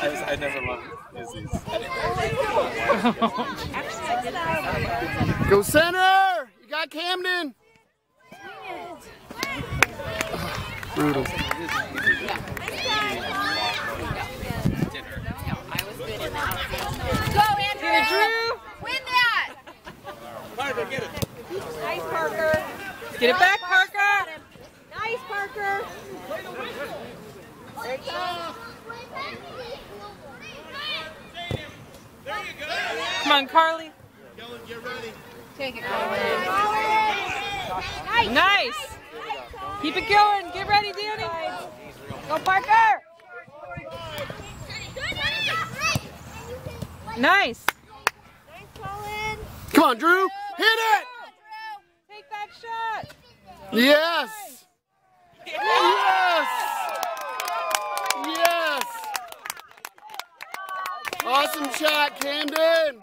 I, just, I never loved Izzy's. Go center! You got Camden! Brutal. Go, Andrew! Drew. Win that! Nice, Parker. Get it back, Parker. Nice, Parker. Come on, Carly. Take it, Carly. Nice. Keep it going. Get ready, Danny. Go, Parker. Nice. Come on, Drew! Hit it! Take that shot. Yes! Yes! Yes! Awesome shot, Camden!